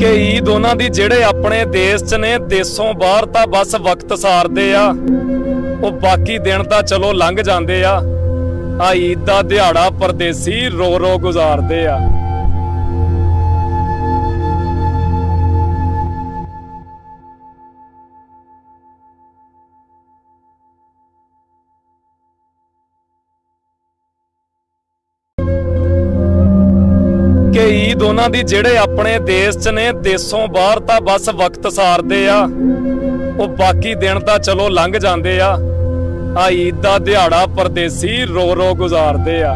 ਕਿ ਈਦ ਉਹਨਾਂ ਦੀ ਜਿਹੜੇ ਆਪਣੇ ਦੇਸ਼ 'ਚ ਨੇ, ਦੇਸ਼ੋਂ ਬਾਹਰ ਤਾਂ ਬਸ ਵਕਤ ਸਾਰਦੇ ਆ। ਉਹ ਬਾਕੀ ਦਿਨ ਤਾਂ ਚਲੋ ਲੰਘ ਜਾਂਦੇ ਆ। ਆ ਈਦ ਦਾ ਦਿਹਾੜਾ ਪਰਦੇਸੀ ਰੋ ਰੋ ਗੁਜ਼ਾਰਦੇ ਆ। ਕਿ ਈਦ ਦੀ ਜਿਹੜੇ ਆਪਣੇ ਦੇਸ਼ 'ਚ ਨੇ, ਦੇਸ਼ੋਂ ਬਾਹਰ ਤਾਂ ਬਸ ਵਕਤ ਸਾਰਦੇ ਆ। ਉਹ ਬਾਕੀ ਦਿਨ ਤਾਂ ਚਲੋ ਲੰਘ ਜਾਂਦੇ ਆ। ਆ ਈਦ ਦਾ ਦਿਹਾੜਾ ਪਰਦੇਸੀ ਰੋ ਰੋ ਗੁਜ਼ਾਰਦੇ ਆ।